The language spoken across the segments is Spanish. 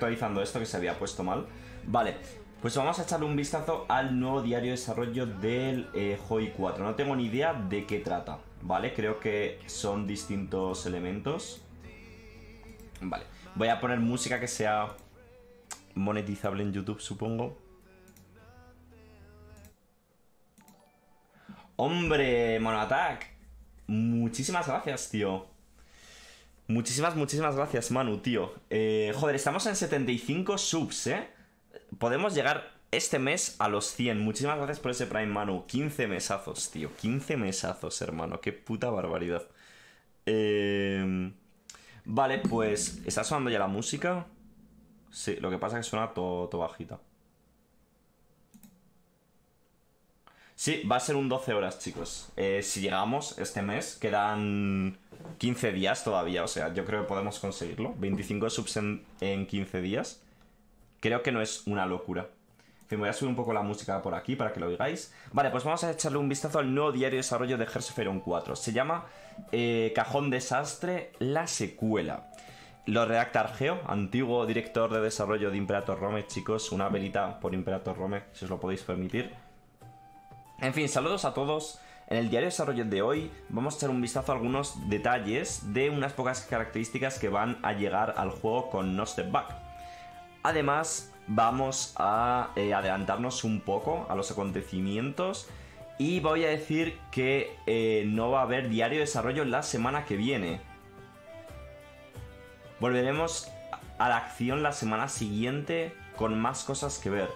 actualizando esto que se había puesto mal. Vale, pues vamos a echarle un vistazo al nuevo diario de desarrollo del eh, HOI 4. No tengo ni idea de qué trata, ¿vale? Creo que son distintos elementos. Vale, voy a poner música que sea monetizable en YouTube, supongo. Hombre, Monoattack. Muchísimas gracias, tío. Muchísimas, muchísimas gracias, Manu, tío. Eh, joder, estamos en 75 subs, ¿eh? Podemos llegar este mes a los 100. Muchísimas gracias por ese Prime, Manu. 15 mesazos, tío. 15 mesazos, hermano. Qué puta barbaridad. Eh... Vale, pues... ¿Está sonando ya la música? Sí, lo que pasa es que suena todo, todo bajita. Sí, va a ser un 12 horas, chicos. Eh, si llegamos este mes, quedan 15 días todavía. O sea, yo creo que podemos conseguirlo. 25 subs en, 15 días. Creo que no es una locura. En fin, voy a subir un poco la música por aquí para que lo oigáis. Vale, pues vamos a echarle un vistazo al nuevo diario de desarrollo de Hearts 4. Se llama eh, Cajón Desastre, la secuela. Lo redacta Argeo, antiguo director de desarrollo de Imperator Rome, chicos. Una velita por Imperator Rome, si os lo podéis permitir. En fin, saludos a todos. En el diario de desarrollo de hoy vamos a echar un vistazo a algunos detalles de unas pocas características que van a llegar al juego con No Step Back. Además, vamos a eh, adelantarnos un poco a los acontecimientos y voy a decir que eh, no va a haber diario de desarrollo la semana que viene. Volveremos a la acción la semana siguiente con más cosas que ver.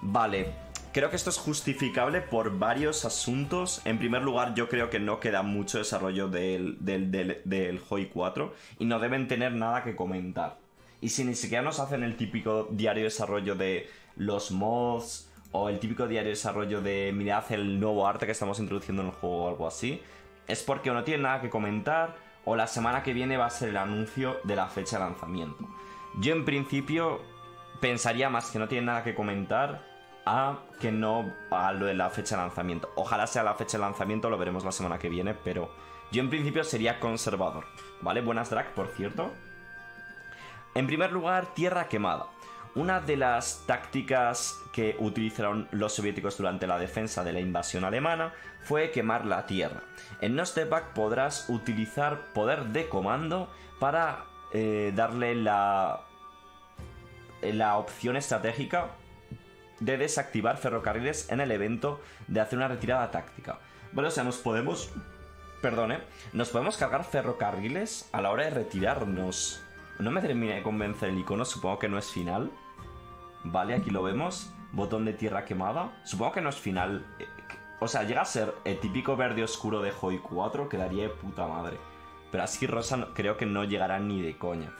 Vale, Creo que esto es justificable por varios asuntos. En primer lugar, yo creo que no queda mucho desarrollo del, del, HOI 4 y no deben tener nada que comentar. Y si ni siquiera nos hacen el típico diario de desarrollo de los mods o el típico diario de desarrollo de mirad el nuevo arte que estamos introduciendo en el juego o algo así, es porque no tienen nada que comentar o la semana que viene va a ser el anuncio de la fecha de lanzamiento. Yo en principio pensaría más que no tienen nada que comentar a que no a lo de la fecha de lanzamiento. Ojalá sea la fecha de lanzamiento, lo veremos la semana que viene, pero yo en principio sería conservador. ¿Vale? Buenas drag, por cierto. En primer lugar, tierra quemada. Una de las tácticas que utilizaron los soviéticos durante la defensa de la invasión alemana fue quemar la tierra. En No Step Back podrás utilizar poder de comando para eh, darle la, la opción estratégica de desactivar ferrocarriles en el evento de hacer una retirada táctica. Bueno, o sea, nos podemos... Perdone, nos podemos cargar ferrocarriles a la hora de retirarnos. No me termina de convencer el icono, supongo que no es final. Vale, aquí lo vemos. Botón de tierra quemada. Supongo que no es final. Eh, o sea, llega a ser el típico verde oscuro de Hoi 4, quedaría de puta madre. Pero así rosa creo que no llegará ni de coña.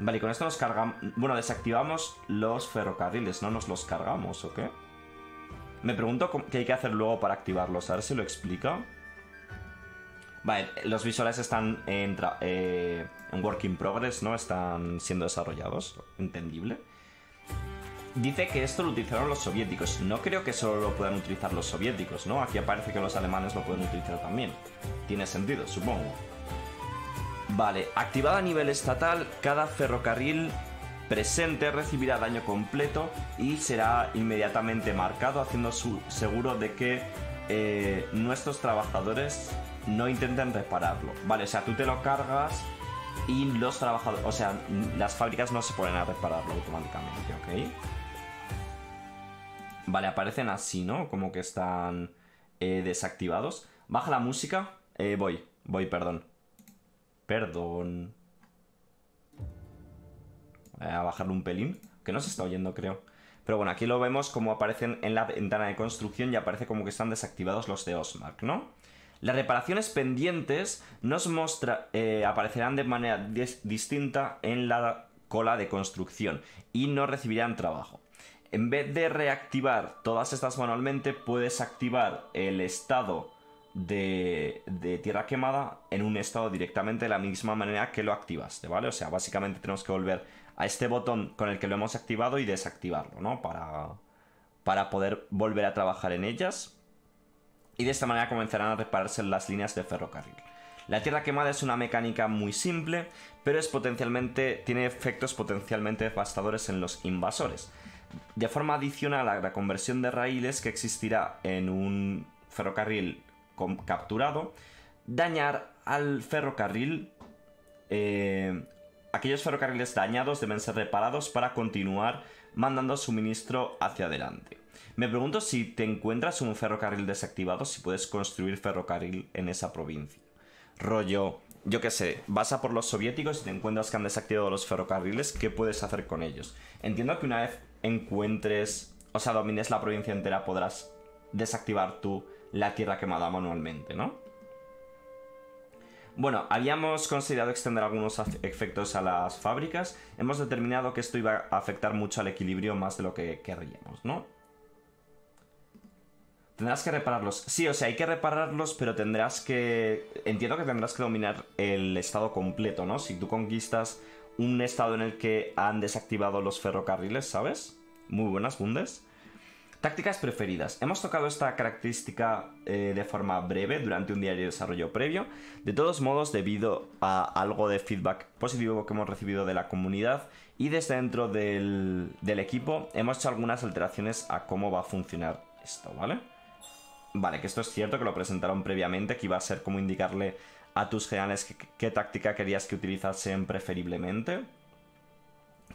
Vale, y con esto nos cargamos... Bueno, desactivamos los ferrocarriles, ¿no? Nos los cargamos, ¿o qué? Me pregunto qué hay que hacer luego para activarlos. A ver si lo explica. Vale, los visuales están en, eh, en work in progress, ¿no? Están siendo desarrollados. Entendible. Dice que esto lo utilizaron los soviéticos. No creo que solo lo puedan utilizar los soviéticos, ¿no? Aquí aparece que los alemanes lo pueden utilizar también. Tiene sentido, supongo. Vale, activada a nivel estatal, cada ferrocarril presente recibirá daño completo y será inmediatamente marcado haciendo su seguro de que eh, nuestros trabajadores no intenten repararlo. Vale, o sea, tú te lo cargas y los trabajadores, o sea, las fábricas no se ponen a repararlo automáticamente, ¿ok? Vale, aparecen así, ¿no? Como que están eh, desactivados. Baja la música. Eh, voy, voy, perdón. Perdón. Voy a bajarlo un pelín, que no se está oyendo, creo. Pero bueno, aquí lo vemos como aparecen en la ventana de construcción y aparece como que están desactivados los de Osmark, ¿no? Las reparaciones pendientes nos mostra, eh, aparecerán de manera distinta en la cola de construcción y no recibirán trabajo. En vez de reactivar todas estas manualmente, puedes activar el estado de, tierra quemada en un estado directamente de la misma manera que lo activaste, ¿vale? O sea, básicamente tenemos que volver a este botón con el que lo hemos activado y desactivarlo, ¿no? Para, para poder volver a trabajar en ellas. Y de esta manera comenzarán a repararse las líneas de ferrocarril. La tierra quemada es una mecánica muy simple, pero es potencialmente, tiene efectos potencialmente devastadores en los invasores. De forma adicional a la conversión de raíles que existirá en un ferrocarril capturado, dañar al ferrocarril eh, aquellos ferrocarriles dañados deben ser reparados para continuar mandando suministro hacia adelante. Me pregunto si te encuentras un ferrocarril desactivado, si puedes construir ferrocarril en esa provincia. Rollo, yo qué sé, vas a por los soviéticos y te encuentras que han desactivado los ferrocarriles, ¿qué puedes hacer con ellos? Entiendo que una vez encuentres, o sea, domines la provincia entera, podrás desactivar tú la tierra quemada manualmente, ¿no? Bueno, habíamos considerado extender algunos efectos a las fábricas. Hemos determinado que esto iba a afectar mucho al equilibrio más de lo que querríamos, ¿no? Tendrás que repararlos. Sí, o sea, hay que repararlos, pero tendrás que... Entiendo que tendrás que dominar el estado completo, ¿no? Si tú conquistas un estado en el que han desactivado los ferrocarriles, ¿sabes? Muy buenas, Bundes. Tácticas preferidas. Hemos tocado esta característica eh, de forma breve durante un diario de desarrollo previo. De todos modos, debido a algo de feedback positivo que hemos recibido de la comunidad y desde dentro del, equipo, hemos hecho algunas alteraciones a cómo va a funcionar esto, ¿vale? Vale, que esto es cierto, que lo presentaron previamente, que iba a ser como indicarle a tus generales qué táctica querías que utilizasen preferiblemente.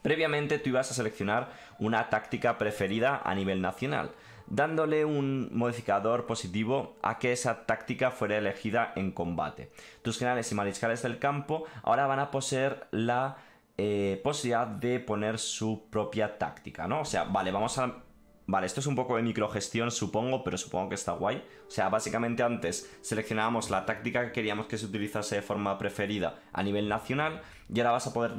Previamente tú ibas a seleccionar una táctica preferida a nivel nacional, dándole un modificador positivo a que esa táctica fuera elegida en combate. Tus generales y mariscales del campo ahora van a poseer la eh, posibilidad de poner su propia táctica, ¿no? O sea, vale, vamos a... Vale, esto es un poco de microgestión, supongo, pero supongo que está guay. O sea, básicamente antes seleccionábamos la táctica que queríamos que se utilizase de forma preferida a nivel nacional y ahora vas a poder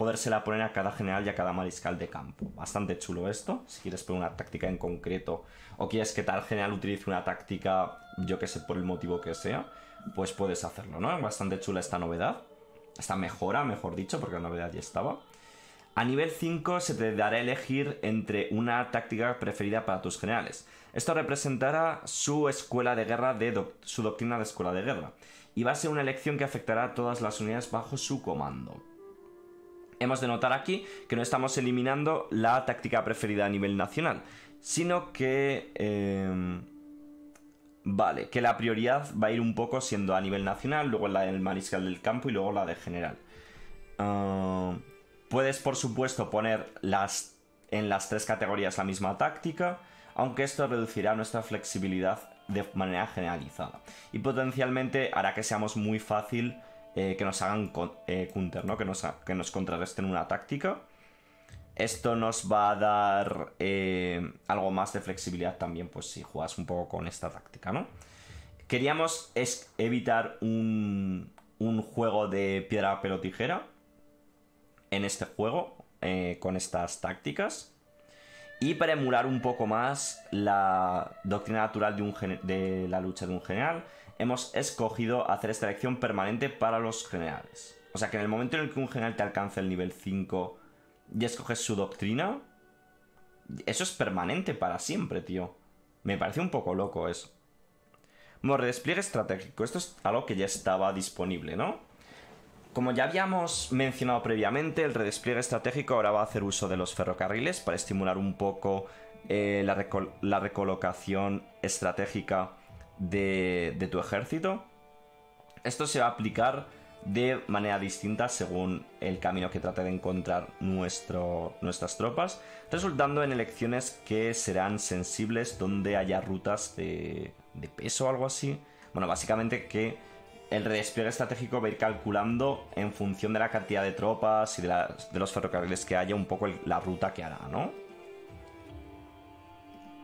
podérsela poner a cada general y a cada mariscal de campo. Bastante chulo esto, si quieres poner una táctica en concreto o quieres que tal general utilice una táctica, yo que sé, por el motivo que sea, pues puedes hacerlo, ¿no? Bastante chula esta novedad, esta mejora, mejor dicho, porque la novedad ya estaba. A nivel 5 se te dará elegir entre una táctica preferida para tus generales. Esto representará su escuela de guerra de su doctrina de escuela de guerra. Y va a ser una elección que afectará a todas las unidades bajo su comando. Hemos de notar aquí que no estamos eliminando la táctica preferida a nivel nacional, sino que... Em, vale, que la prioridad va a ir un poco siendo a nivel nacional, luego la del mariscal del campo y luego la de general. Ah, puedes, por supuesto, poner las, en las tres categorías la misma táctica, aunque esto reducirá nuestra flexibilidad de manera generalizada. Y potencialmente hará que seamos muy fácil eh, que nos hagan eh, counter, ¿no? Que nos, que nos contrarresten una táctica. Esto nos va a dar eh, algo más de flexibilidad también, pues si juegas un poco con esta táctica, ¿no? Queríamos es evitar un, un juego de piedra, papel tijera en este juego con estas tácticas. Y para emular un poco más la doctrina natural de, un de la lucha de un general, hemos escogido hacer esta elección permanente para los generales. O sea que en el momento en el que un general te alcance el nivel 5 y escoges su doctrina, eso es permanente para siempre, tío. Me parece un poco loco eso. Bueno, redespliegue estratégico. Esto es algo que ya estaba disponible, ¿no? Como ya habíamos mencionado previamente, el redespliegue estratégico ahora va a hacer uso de los ferrocarriles para estimular un poco eh, la, la recolocación estratégica de, tu ejército. Esto se va a aplicar de manera distinta según el camino que trate de encontrar nuestro, nuestras tropas, resultando en elecciones que serán sensibles donde haya rutas de, de peso o algo así. Bueno, básicamente que el redespliegue estratégico va a ir calculando en función de la cantidad de tropas y de, de los ferrocarriles que haya un poco la ruta que hará, ¿no?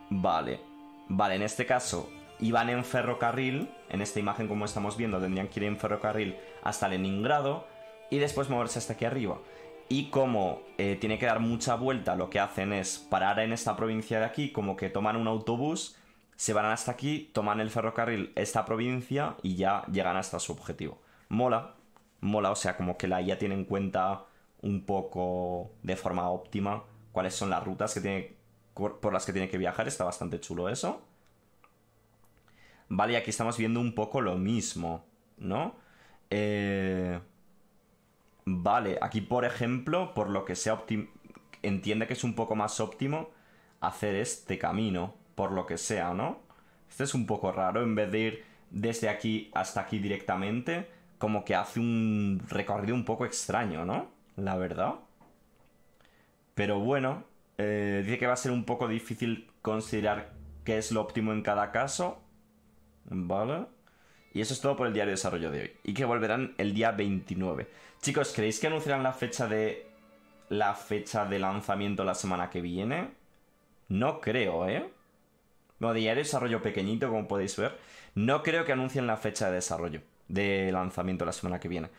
Vale. Vale, en este caso iban en ferrocarril, en esta imagen como estamos viendo tendrían que ir en ferrocarril hasta Leningrado y después moverse hasta aquí arriba. Y como eh, tiene que dar mucha vuelta, lo que hacen es parar en esta provincia de aquí, como que toman un autobús, se van hasta aquí, toman el ferrocarril esta provincia y ya llegan hasta su objetivo. Mola, mola, o sea, como que la IA tiene en cuenta un poco de forma óptima cuáles son las rutas que tiene, por las que tiene que viajar, está bastante chulo eso. Vale, aquí estamos viendo un poco lo mismo, ¿no? Eh, vale, aquí por ejemplo, por lo que sea entiende que es un poco más óptimo hacer este camino, por lo que sea, ¿no? Este es un poco raro, en vez de ir desde aquí hasta aquí directamente, como que hace un recorrido un poco extraño, ¿no? La verdad. Pero bueno, eh, dice que va a ser un poco difícil considerar qué es lo óptimo en cada caso. Vale. Y eso es todo por el diario de desarrollo de hoy. Y que volverán el día 29. Chicos, ¿creéis que anunciarán la fecha de. la fecha de lanzamiento la semana que viene? No creo, ¿eh? Bueno, diario de desarrollo pequeñito, como podéis ver. No creo que anuncien la fecha de desarrollo, de lanzamiento la semana que viene.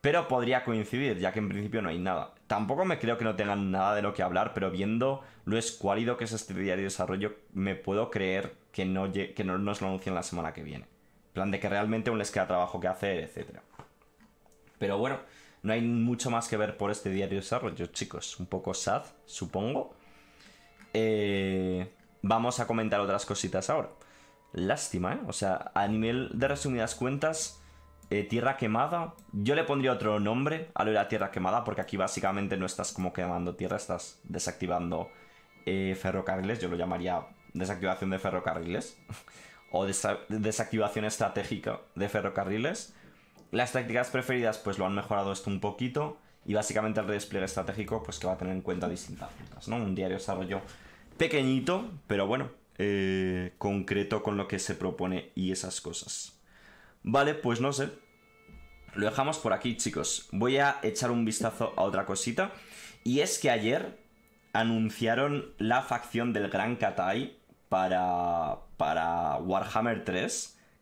Pero podría coincidir, ya que en principio no hay nada. Tampoco me creo que no tengan nada de lo que hablar, pero viendo lo escuálido que es este diario de desarrollo, me puedo creer que no, que no nos lo anuncien la semana que viene. En plan de que realmente aún les queda trabajo que hacer, etc. Pero bueno, no hay mucho más que ver por este diario de desarrollo, chicos. Un poco sad, supongo. Eh, vamos a comentar otras cositas ahora. Lástima, ¿eh? O sea, a nivel de resumidas cuentas, eh, Tierra Quemada, yo le pondría otro nombre a lo de la Tierra Quemada, porque aquí básicamente no estás como quemando tierra, estás desactivando eh, ferrocarriles, yo lo llamaría desactivación de ferrocarriles, o desactivación estratégica de ferrocarriles. Las tácticas preferidas pues lo han mejorado esto un poquito, y básicamente el redespliegue estratégico pues que va a tener en cuenta distintas cosas, ¿no? Un diario de desarrollo pequeñito, pero bueno, eh, concreto con lo que se propone y esas cosas. Vale, pues no sé. Lo dejamos por aquí, chicos. Voy a echar un vistazo a otra cosita. Y es que ayer anunciaron la facción del Gran Katai para, para Warhammer 3.